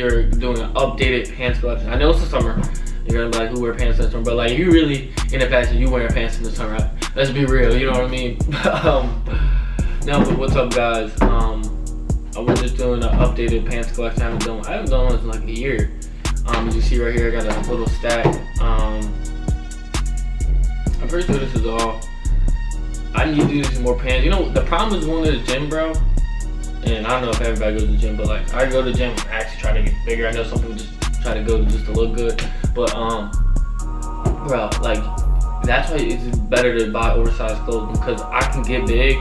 are doing an updated pants collection. I know it's the summer. You're gonna be like, who wear pants in the summer? But like, you really in the fashion, you wear pants in the summer. Let's be real. You know what I mean? um, no, but what's up, guys? Um, I was just doing an updated pants collection. I haven't done. I haven't done one in like a year. Um, as you see right here, I got a little stack. Um, I'm pretty sure this is all. I need to do some more pants. You know, the problem is going to the gym, bro. And I don't know if everybody goes to the gym, but like I go to the gym, I actually try to get bigger. I know some people just try to go to just to look good, but um, bro, like that's why it's better to buy oversized clothes because I can get big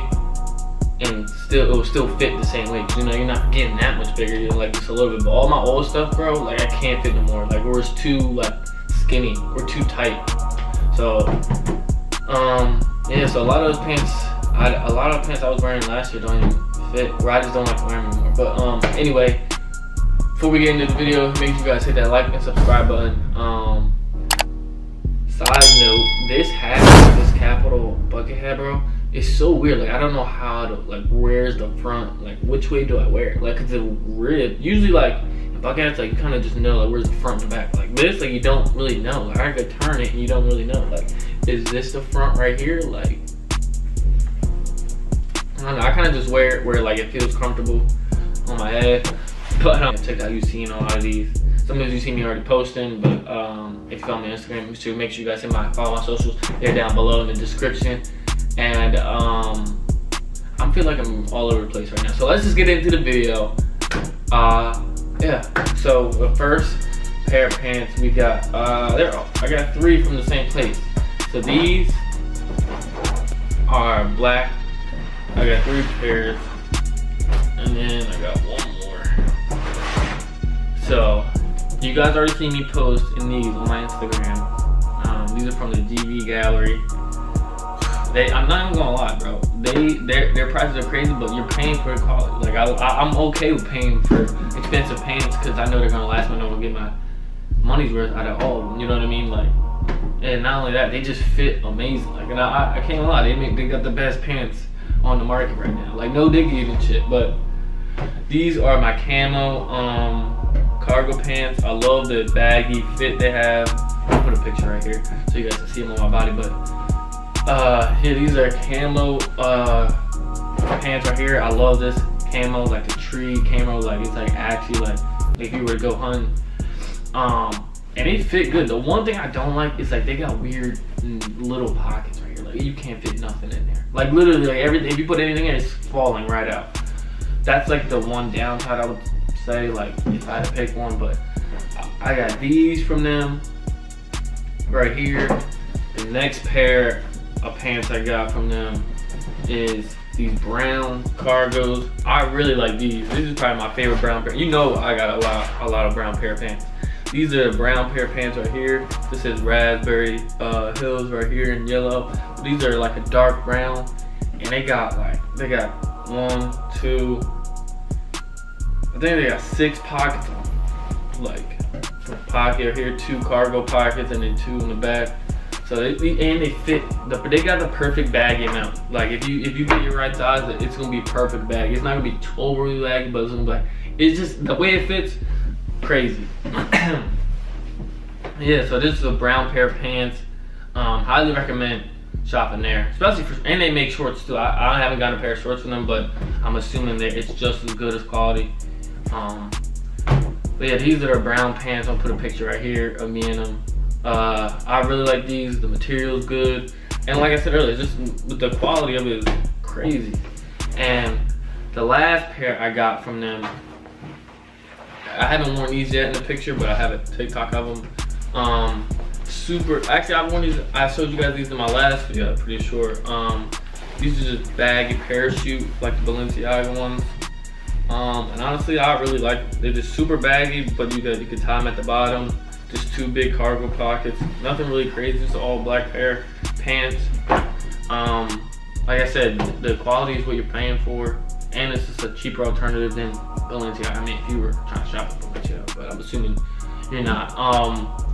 and still it will still fit the same way. You know, you're not getting that much bigger. You're like just a little bit. But all my old stuff, bro, like I can't fit no more. Like we're too like skinny. We're too tight. So, um, yeah. So a lot of those pants, I, a lot of pants I was wearing last year don't even fit. Or I just don't like wearing anymore. But um, anyway, before we get into the video, make sure you guys hit that like and subscribe button. Um, side note, this hat, this Kapital bucket hat, bro it's so weird. Like I don't know how to like where's the front? Like which way do I wear it? Like cause the rib usually like I got like you kind of just know like where's the front and the back. Like this like you don't really know. Like I could turn it and you don't really know. Like is this the front right here? Like I don't know. I kind of just wear it where like it feels comfortable on my head. But um, check out you seen a lot of these. Some of you see me already posting, but um, if you follow me on Instagram, too, make sure you guys hit my follow my socials. They're down below in the description and um, I'm feeling like I'm all over the place right now. So let's just get into the video. Uh, yeah. So the first pair of pants we got, uh, there. I got three from the same place. So these are black. I got three pairs, and then I got one more. So you guys already seen me post in these on my Instagram. Um, these are from the GV Gallery. They, I'm not even gonna lie, bro. They, their, their prices are crazy, but you're paying for quality. Like I, am okay with paying for expensive pants because I know they're gonna last me. and I'm gonna get my money's worth out of all of them. You know what I mean? Like, and not only that, they just fit amazing. Like, and I, I can't lie, they make, they got the best pants on the market right now. Like, no diggy even shit. But these are my camo um cargo pants. I love the baggy fit they have. I'll put a picture right here so you guys can see them on my body, but uh, yeah, these are camo uh, pants right here. I love this camo, like the tree camo, like it's like actually like if you were to go hunting. Um, and they fit good. The one thing I don't like is like they got weird little pockets right. You can't fit nothing in there. Like literally, like everything. If you put anything in, it's falling right out. That's like the one downside I would say. Like if I had to pick one, but I got these from them right here. The next pair of pants I got from them is these brown cargos. I really like these. This is probably my favorite brown pair. You know I got a lot, a lot of brown pair of pants. These are brown pair of pants right here. This is raspberry uh, hills right here in yellow. These are like a dark brown, and they got like they got one, two. I think they got six pockets on, like pocket here, two cargo pockets, and then two in the back. So they, and they fit. The, they got the perfect baggy amount. Like if you if you get your right size, it's gonna be perfect bag. It's not gonna be overly baggy, but it's gonna be like it's just the way it fits. Crazy. yeah. So this is a brown pair of pants. Um, highly recommend shopping there, especially for and they make shorts too. I, I haven't gotten a pair of shorts from them, but I'm assuming that it's just as good as quality. Um, but yeah, these are brown pants. I'll put a picture right here of me in them. Uh, I really like these. The material's good. And like I said earlier, just the quality of it is crazy. And the last pair I got from them, I haven't worn these yet in the picture, but I have a TikTok of them. Um, super, actually I've worn these, I showed you guys these in my last video, I'm pretty sure. Um, these are just baggy parachute, like the Balenciaga ones. Um, and honestly, I really like, they're just super baggy, but you could, you could tie them at the bottom. Just two big cargo pockets. Nothing really crazy, just all black pair pants. Um, like I said, the quality is what you're paying for. And it's just a cheaper alternative than Balenciaga. I mean, if you were trying to shop at Balenciaga, but I'm assuming you're not. Um,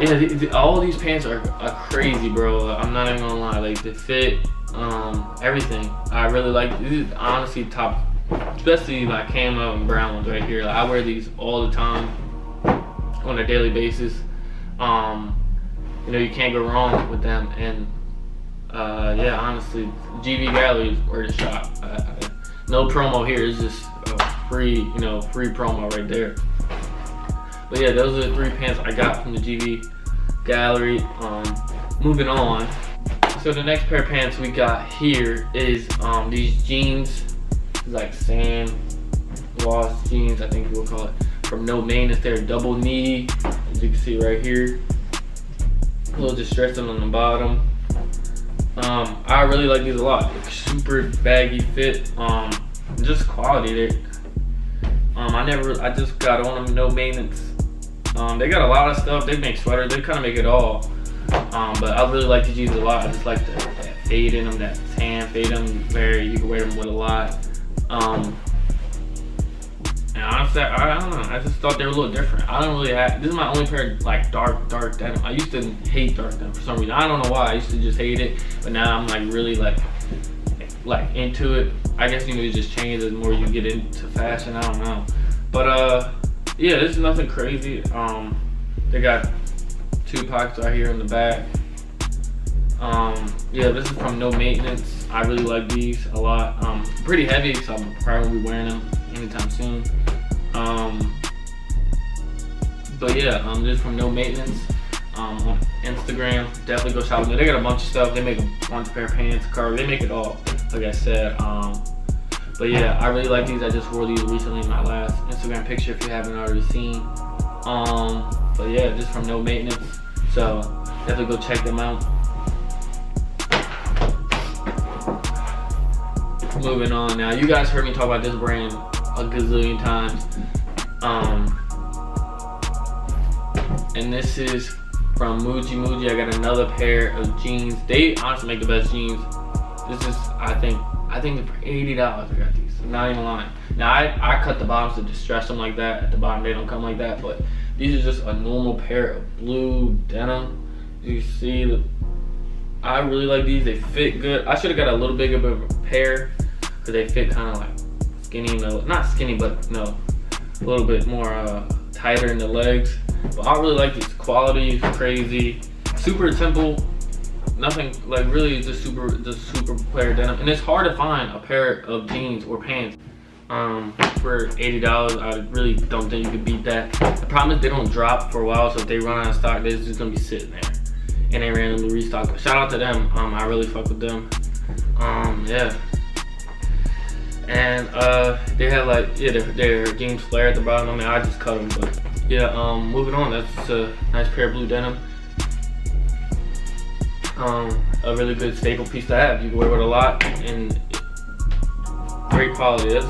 yeah, the, the, all these pants are, are, crazy, bro. I'm not even gonna lie. Like the fit, um, everything. I really like. This is honestly top especially like camo and brown ones right here. Like, I wear these all the time on a daily basis. Um, you know, you can't go wrong with them. And uh, yeah, honestly, GV Gallery is where to shop. I, I, no promo here. It's just free, you know, free promo right there. But yeah, those are the three pants I got from the GV Gallery. Um, moving on. So the next pair of pants we got here is um, these jeans, like sand wash jeans, I think we'll call it, from No Maintenance. They're double knee, as you can see right here. A little distressing on the bottom. Um, I really like these a lot. super baggy fit. Um, just quality. They, um, I never, I just got on them, no maintenance. Um, they got a lot of stuff. They make sweaters. They kind of make it all. Um, but I really like the jeans a lot. I just like the, that fade in them, that tan fade them. Very, you can wear them with a lot. Um, and honestly, I, I, don't know. I just thought they were a little different. I don't really have. This is my only pair of like dark, dark denim. I used to hate dark denim for some reason. I don't know why. I used to just hate it, but now I'm like really like, like into it. I guess you know it just changes the more you get into fashion. I don't know, but uh, yeah, this is nothing crazy. Um, they got two pockets right here in the back. Um, yeah, this is from No Maintenance. I really like these a lot. Um, pretty heavy, so I'm probably wearing them anytime soon. Um, but yeah, um, this is from No Maintenance um, on Instagram. Definitely go shop there. They got a bunch of stuff. They make a bunch of pair of pants, car. They make it all. Like I said. Um, but yeah, I really like these. I just wore these recently in my last Instagram picture. If you haven't already seen. Um, but yeah, just from No Maintenance. So definitely go check them out. Moving on now, you guys heard me talk about this brand a gazillion times. Um, and this is from Muji Muji. I got another pair of jeans. They honestly make the best jeans. This is, I think, I think for eighty dollars I got these. I'm not even lying. Now I, I cut the bottoms to distress them like that. At the bottom they don't come like that, but these are just a normal pair of blue denim. You see, the, I really like these. They fit good. I should have got a little bigger of a pair because they fit kind of like skinny, no, not skinny, but no, a little bit more uh, tighter in the legs. But I really like these. Quality crazy. Super simple. Nothing like really just super, just super pair denim. And it's hard to find a pair of jeans or pants um, for $80. I really don't think you could beat that. The problem is they don't drop for a while, so if they run out of stock, they're just gonna be sitting there. And they randomly restock. Shout out to them. Um, I really fuck with them. Um, yeah. And uh, they have like, yeah, their, their jeans flare at the bottom. I mean, I just cut them, but yeah, um, moving on. That's a nice pair of blue denim. Um, a really good staple piece to have. You can wear it a lot and great quality. That's,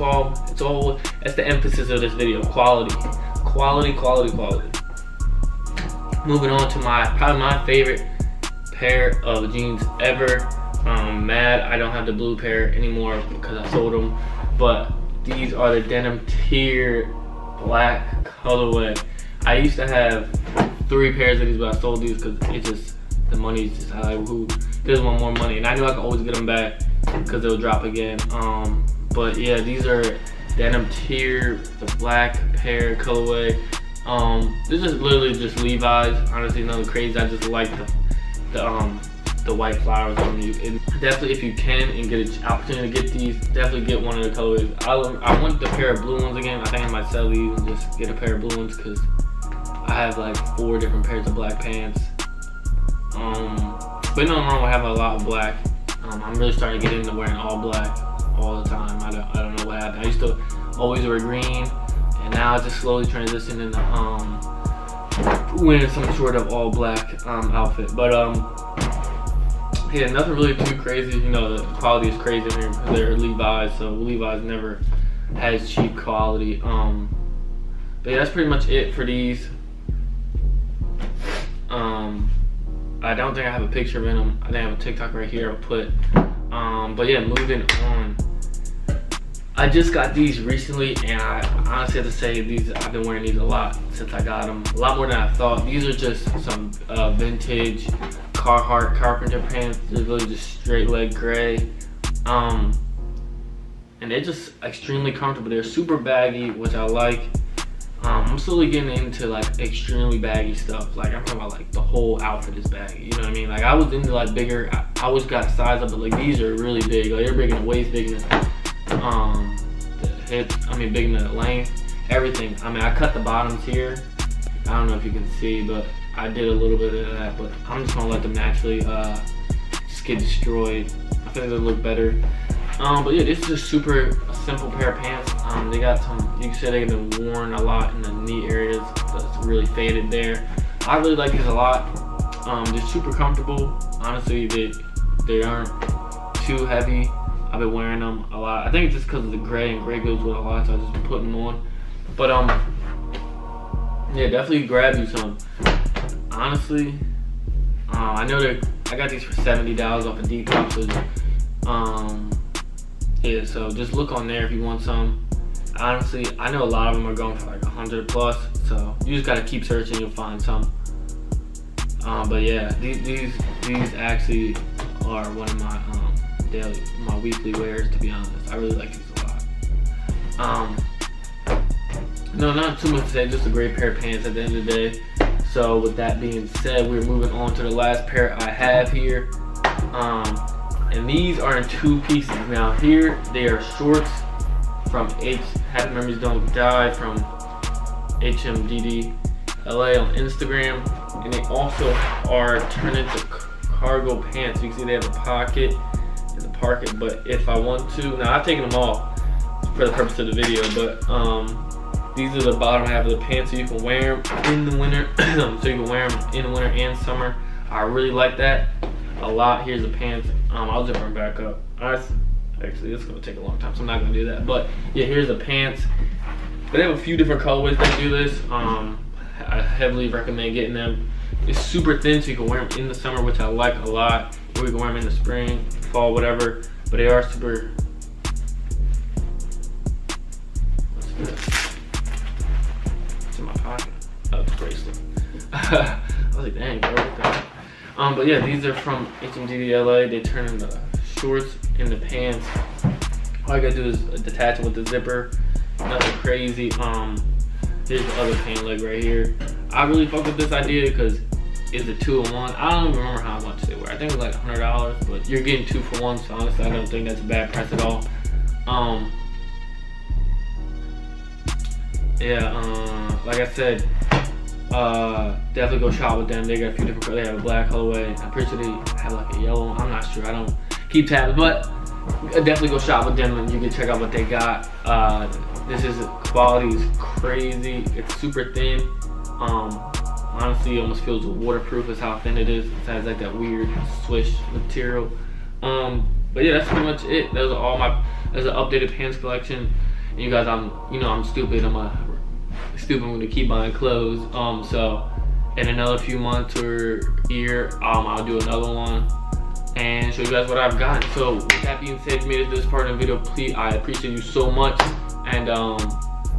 all. It's all. That's the emphasis of this video. Quality, quality, quality, quality. Moving on to my probably my favorite pair of jeans ever. Um, mad I don't have the blue pair anymore because I sold them. But these are the Denim Tears black colorway. I used to have three pairs of these, but I sold these because it just the money's just high. Who doesn't want more money? And I knew I could always get them back because they'll drop again. Um, but yeah, these are Denim Tears, the black pair colorway. Um, this is literally just Levi's. Honestly, nothing crazy. I just like the the um the white flowers on you. And definitely, if you can and get an opportunity to get these, definitely get one of the colorways. I I want the pair of blue ones again. I think I might sell these and just get a pair of blue ones because I have like four different pairs of black pants. Um, but nothing wrong with having a lot of black. Um, I'm really starting to get into wearing all black all the time. I don't, I don't know what happened. I used to always wear green, and now I just slowly transition into um, wearing some sort of all black um, outfit. But um, yeah, nothing really too crazy. You know, the quality is crazy here because they're Levi's, so Levi's never has cheap quality. Um, but yeah, that's pretty much it for these. Um, I don't think I have a picture of them. I think I have a TikTok right here. I'll put. Um, but yeah, moving on. I just got these recently, and I honestly have to say these. I've been wearing these a lot since I got them. A lot more than I thought. These are just some uh, vintage Carhartt carpenter pants. They're really just straight leg gray. Um, and they're just extremely comfortable. They're super baggy, which I like. Um, I'm slowly getting into like extremely baggy stuff. Like I'm talking about like the whole outfit is baggy. You know what I mean? Like I was into like bigger. I, I always got size up, but like these are really big. Like they're big in the waist, big in the um the hip. I mean, big in the length. Everything. I mean, I cut the bottoms here. I don't know if you can see, but I did a little bit of that. But I'm just gonna let them naturally uh, just get destroyed. I think they look better. Um, but yeah, this is a super simple pair of pants. Um, they got some, you can say they've been worn a lot in the knee areas. That's really faded there. I really like these a lot. Um, they're super comfortable. Honestly, they, they aren't too heavy. I've been wearing them a lot. I think it's just because of the gray and gray goes with a lot, so I've just been putting them on. But um, yeah, definitely grab you some. Honestly, uh, I know that I got these for $70 off of Depop, so um, yeah, so just look on there if you want some. Honestly, I know a lot of them are going for like 100 plus, so you just gotta keep searching, you'll find some. Um, but yeah, these, these these actually are one of my um, daily, my weekly wears. To be honest, I really like these a lot. Um, no, not too much to say. Just a great pair of pants at the end of the day. So with that being said, we're moving on to the last pair I have here. Um, and these are in two pieces. Now here, they are shorts from H, Happy Memories Don't Die from HMDD LA on Instagram. And they also are turned into cargo pants. You can see they have a pocket and the pocket, but if I want to, now I've taken them off for the purpose of the video, but um, these are the bottom half of the pants so you can wear them in the winter, so you can wear them in the winter and summer. I really like that a lot. Here's the pants. Um, I'll zip them back up. I, actually, it's gonna take a long time, so I'm not gonna do that. But yeah, here's the pants. But they have a few different colorways that do this. Um, I heavily recommend getting them. It's super thin, so you can wear them in the summer, which I like a lot. Or you can wear them in the spring, fall, whatever. But they are super. What's this? It's in my pocket. Oh, bracelet. I was like, dang, bro, Um, but yeah, these are from HMDD LA. They turn into shorts and the pants. All you gotta do is detach it with the zipper. Nothing crazy. Um, here's the other pant leg right here. I really fuck with this idea because it's a two in one. I don't even remember how much they were. I think it was like $100, but you're getting two for one, so honestly, I don't think that's a bad price at all. Um, yeah, um, like I said, uh, definitely go shop with them. They got a few different colors. They have a black colorway. I'm pretty sure they have like a yellow one. I'm not sure. I don't keep tabs, but definitely go shop with them and you can check out what they got. Uh, this is quality is crazy. It's super thin. Um, honestly, almost feels waterproof. Is how thin it is. It has like that weird swish material. Um, but yeah, that's pretty much it. Those are all my. There's an updated pants collection. And you guys, I'm you know I'm stupid. I'm a stupid when to keep buying clothes. Um, so in another few months or year, um, I'll do another one and show you guys what I've gotten. So with that being said, if you made it to this part of the video, please, I appreciate you so much. And um,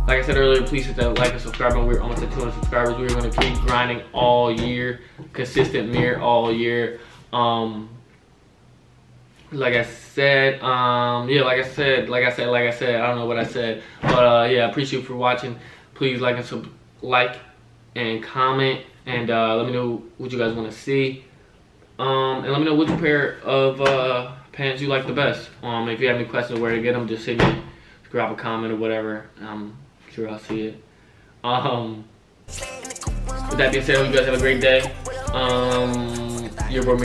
like I said earlier, please hit that like and subscribe button. We're almost at 200 subscribers. We're gonna keep grinding all year, consistent mirror all year. Um, like I said, um, yeah, like I said, like I said, like I said, I don't know what I said, but uh, yeah, I appreciate you for watching please like and sub like and comment and uh, let me know what you guys want to see um, and let me know which pair of uh, pants you like the best. Um, if you have any questions where to get them just send me. Drop a comment or whatever. I'm sure I'll see it. Um, with that being said hope you guys have a great day. Um, your boy